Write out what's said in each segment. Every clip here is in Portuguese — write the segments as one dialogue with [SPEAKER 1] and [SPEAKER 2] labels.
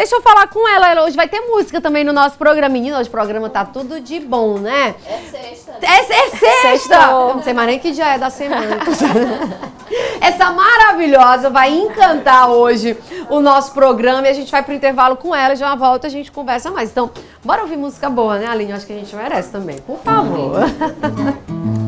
[SPEAKER 1] Deixa eu falar com ela. ela. Hoje vai ter música também no nosso programa. Menina, hoje o programa tá tudo de bom, né?
[SPEAKER 2] É sexta.
[SPEAKER 1] É, é sexta! Eu não sei mais nem que dia é da semana. Essa maravilhosa vai encantar hoje o nosso programa e a gente vai pro intervalo com ela. Já uma volta a gente conversa mais. Então, bora ouvir música boa, né, Aline? Acho que a gente merece também. Por favor.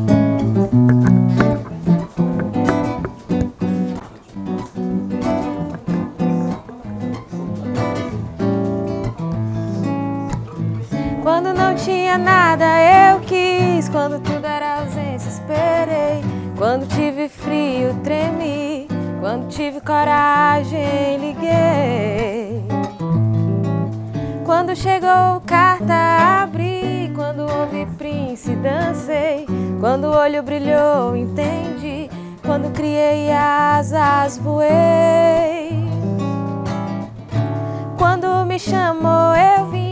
[SPEAKER 3] tinha nada eu quis, quando tudo era ausência esperei. Quando tive frio tremi, quando tive coragem liguei. Quando chegou carta abri, quando ouvi Prince dancei, quando o olho brilhou entendi, quando criei asas voei. Quando me chamou eu vim,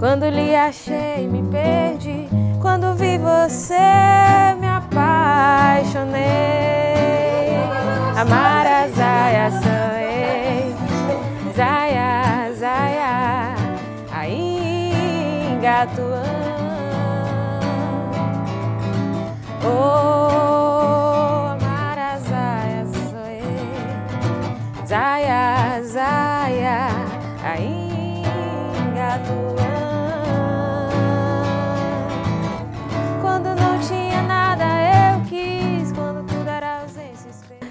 [SPEAKER 3] quando lhe achei me perdi, quando vi você me apaixonei. Amara Zaya Sanei, Zaya Zaya, Aingatuan. Oh, Amara Zaya Sanei. Zaya, Zaya, ainda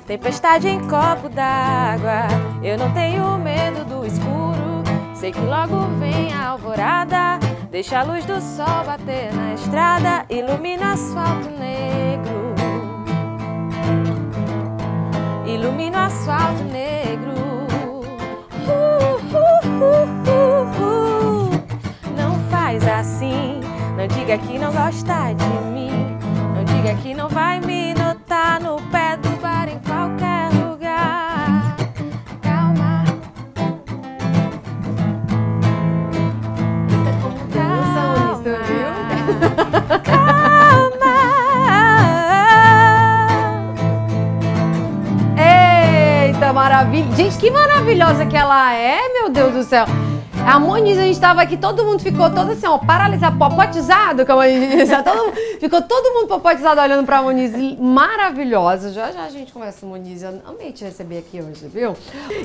[SPEAKER 3] Tempestade em copo d'água, eu não tenho medo do escuro. Sei que logo vem a alvorada, deixa a luz do sol bater na estrada, ilumina asfalto negro ilumina asfalto negro. Uh, uh, uh, uh, uh. Não faz assim, não diga que não gosta de mim. Não diga que não vai me
[SPEAKER 1] Gente, que maravilhosa que ela é, meu Deus do céu. A Moniz, a gente tava aqui, todo mundo ficou todo assim, ó, paralisado, popotizado, como a gente. Todo ficou todo mundo popotizado olhando pra Moniz, maravilhosa. Já já a gente conversa Moniz, eu amei te receber aqui hoje, viu?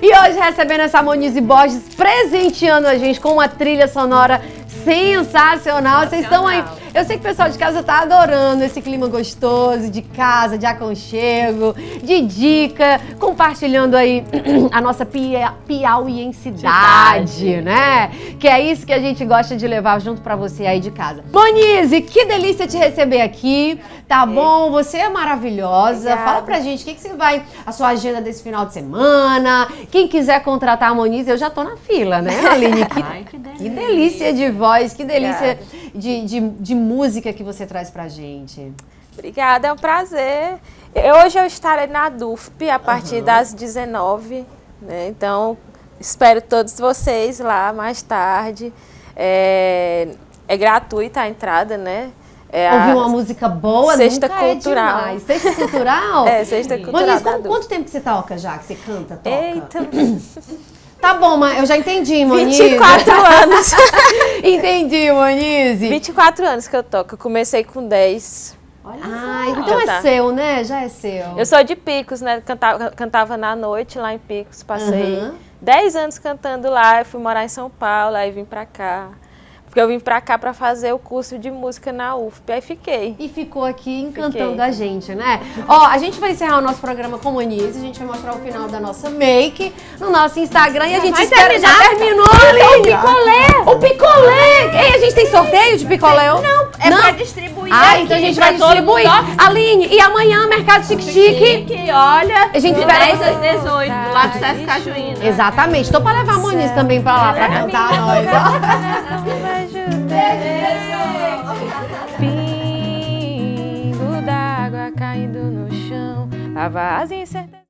[SPEAKER 1] E hoje recebendo essa Moniz Borges, presenteando a gente com uma trilha sonora sensacional. Vocês estão aí. Eu sei que o pessoal de casa tá adorando esse clima gostoso de casa, de aconchego, de dica, compartilhando aí a nossa pia, piauiensidade, né? Que é isso que a gente gosta de levar junto pra você aí de casa. Monize, que delícia te receber aqui, tá bom? Você é maravilhosa.
[SPEAKER 3] Obrigada.
[SPEAKER 1] Fala pra gente o que, que você vai, a sua agenda desse final de semana. Quem quiser contratar a Monize, eu já tô na fila, né, Aline? Que,
[SPEAKER 2] Ai, que delícia.
[SPEAKER 1] que delícia de voz, que delícia de, de, de música que você traz pra gente.
[SPEAKER 3] Obrigada, é um prazer. Hoje eu estarei na DUFP a partir das 19, né? Então, espero todos vocês lá mais tarde. É, é gratuita a entrada, né? É
[SPEAKER 1] Ouvir uma música boa
[SPEAKER 3] Sexta
[SPEAKER 1] nunca
[SPEAKER 3] cultural.
[SPEAKER 1] é. Sexta cultural?
[SPEAKER 3] É, sexta cultural
[SPEAKER 1] Moniz, quanto tempo que você toca já? Que você canta, toca?
[SPEAKER 3] Eita,
[SPEAKER 1] Tá bom, mas eu já entendi, Moniz.
[SPEAKER 3] 24 anos.
[SPEAKER 1] entendi, Moniz.
[SPEAKER 3] 24 anos que eu toco. Eu comecei com 10.
[SPEAKER 1] Ah, então é
[SPEAKER 3] Tá.
[SPEAKER 1] seu, né? Já é seu.
[SPEAKER 3] Eu sou de Picos, né? Cantava, cantava na noite lá em Picos. Passei
[SPEAKER 1] Aham.
[SPEAKER 3] 10 anos cantando lá. Eu fui morar em São Paulo, aí vim pra cá. Porque eu vim pra cá pra fazer o curso de música na UFP. Aí fiquei.
[SPEAKER 1] E ficou aqui encantando
[SPEAKER 3] Fiquei.
[SPEAKER 1] a gente, né? Ó, a gente vai encerrar o nosso programa com Moniz, a gente vai mostrar o final da nossa make no nosso Instagram e a gente espera...
[SPEAKER 2] terminar?
[SPEAKER 1] Já terminou, Aline? O picolé! O picolé! Ei, a gente tem sorteio de picolé? Não,
[SPEAKER 2] É pra distribuir
[SPEAKER 1] Ah, então a gente vai distribuir. Aline, e amanhã, Mercado Chique Chique.
[SPEAKER 2] Chique, olha.
[SPEAKER 1] A gente espera
[SPEAKER 2] 10
[SPEAKER 1] você.
[SPEAKER 2] às 18, do lado do Sesc Cajuína.
[SPEAKER 1] Exatamente. Tô pra levar a Moniz também pra lá, pra cantar nós,
[SPEAKER 3] Pingo caindo no